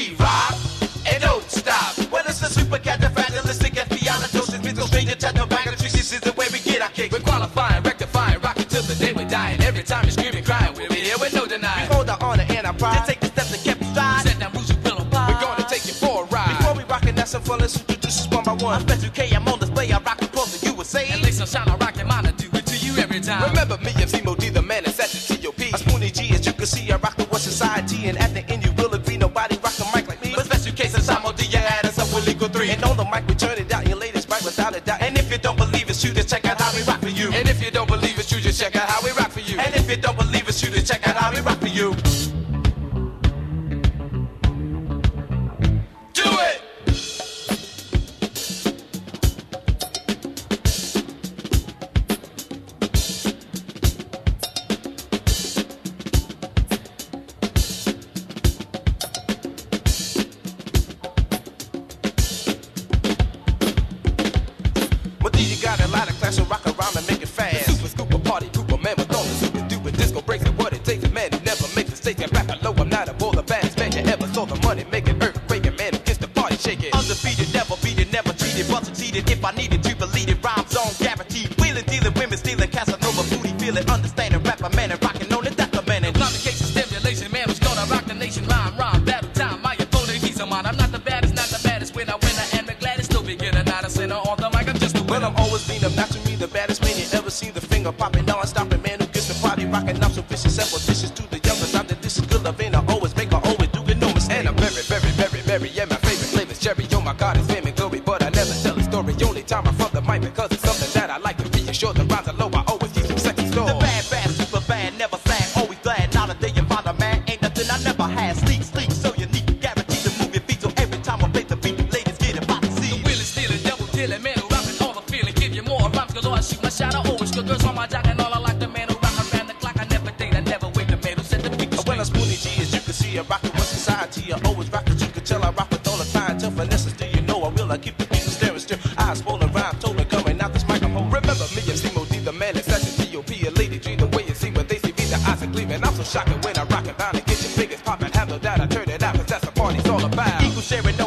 we rock and don't stop. When it's the super cataphantilistic and theologists, we go straight to technobagatries. This is the way we get our kicks. We're qualifying, rectifying, rocking till the day we're dying. Every time you scream and cry, we're here with no denying. We hold our honor and our pride. Then take the steps that kept stride. Set down rules you will apply. We're gonna take you for a ride. Before we rock and that's some fun, let's introduce us one by one. I'm you K, I'm on display. I rock the clothes that USA. At least I shine a of class, so rock around and make it fast. Super scooper party pooper, man with all the super duper disco breaks and what it takes. A man who never makes mistakes and rap low. I'm not a bull, the baddest man you ever saw. The money making earthquake, a man who gets the party shaking. Undefeated, never beaten, never cheated, busted, cheated. If I needed to believe it, rhymes on guaranteed. Wheeling, dealing, women stealing, Casanova booty, feeling, understanding, rapper man and rocking on it, that's the man. And Complication, stimulation, man who's gonna rock the nation. Rhyme, rhyme, battle time. My opponent, he's a man. I'm not the baddest, not the baddest. When I win, I am the gladdest. Still beginner, not a sinner. On the mic, I'm just a Well, winner. I'm always being up, not to me, the baddest man you ever seen. The finger popping, non stopping man who gets the party rocking. I'm so vicious, and vicious to the youngest. I'm the this is good love, and I always make her always do it, no mistake. And I'm very, very, very, very, yeah, my favorite flavor's cherry. Oh my God, it's fame and glory, but I never tell a story. Only time I front the mic because it's something that I like to reassure. The rhymes are low, I always use some sexy The bad, bad, super bad, never sad, always glad. Nowadays you find a man, ain't nothing I never had. Sleek, sleek, so unique, guaranteed to move your feet. So every time I play the beat, ladies get it by the The seat. wheel is stealing, double dealing, man girls on my jock, and all I like the man who rock around the clock. I never date, I never wait, the man who set the beat When I'm straight. G, as you can see, I rock with what society. I always rock with you can tell I rock with all the clientele finesses. Do you know I will? I keep the people staring still. Eyes swollen, rhyme total coming out this microphone. Remember me, MC Mo D, the man that's such a lady dream the way you see when they see me, the eyes are gleaming. I'm so shocking when I rock it, bound to get your biggest pop and handle that. I turn it out, cause that's what party's all about. Equal sharing, no